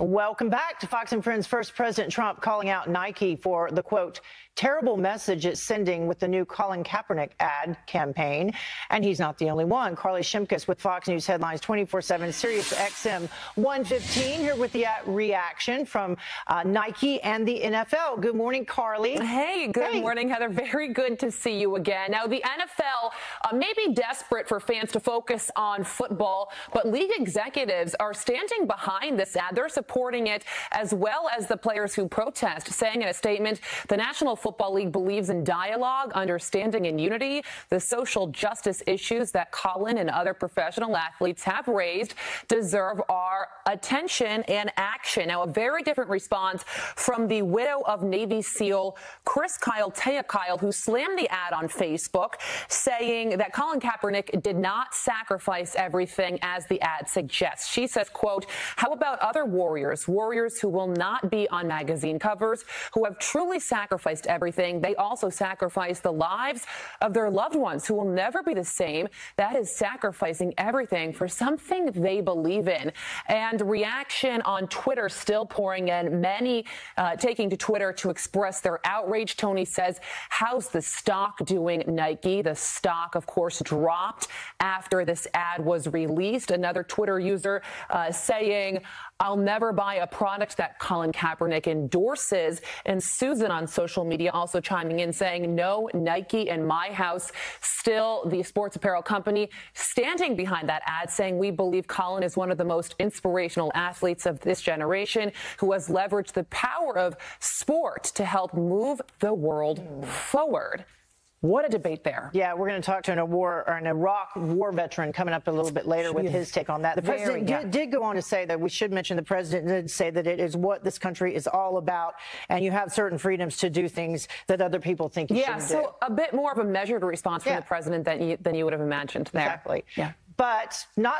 Welcome back to Fox and Friends. First, President Trump calling out Nike for the quote, terrible message it's sending with the new Colin Kaepernick ad campaign. And he's not the only one. Carly Shimkus with Fox News Headlines 24 7, Sirius XM 115, here with the uh, reaction from uh, Nike and the NFL. Good morning, Carly. Hey, good hey. morning, Heather. Very good to see you again. Now, the NFL uh, may be desperate for fans to focus on football, but league executives are standing behind this ad. They're supporting it as well as the players who protest, saying in a statement, the National Football League believes in dialogue, understanding, and unity. The social justice issues that Colin and other professional athletes have raised deserve our attention and action. Now, a very different response from the widow of Navy SEAL Chris Kyle Kyle, who slammed the ad on Facebook, saying that Colin Kaepernick did not sacrifice everything as the ad suggests. She says, quote, how about other warriors, warriors who will not be on magazine covers, who have truly sacrificed everything. They also sacrifice the lives of their loved ones who will never be the same. That is sacrificing everything for something they believe in. And reaction on Twitter still pouring in, many uh, taking to Twitter to express their outrage. Tony says, how's the stock doing, Nike? The stock, of course, dropped after this ad was released. Another Twitter user uh, saying, I'll never buy a product that Colin Kaepernick endorses. And Susan on social media also chiming in saying, no, Nike in my house. Still, the sports apparel company standing behind that ad saying, we believe Colin is one of the most inspirational athletes of this generation who has leveraged the power of sport to help move the world forward. What a debate there. Yeah, we're going to talk to an, war, or an Iraq war veteran coming up a little bit later with his take on that. The president did, did, go on to say that we should mention the president did say that it is what this country is all about, and you have certain freedoms to do things that other people think you yeah, shouldn't so do. a bit more of a measured response from yeah. the president than you, than you would have imagined there. Exactly. Yeah. But not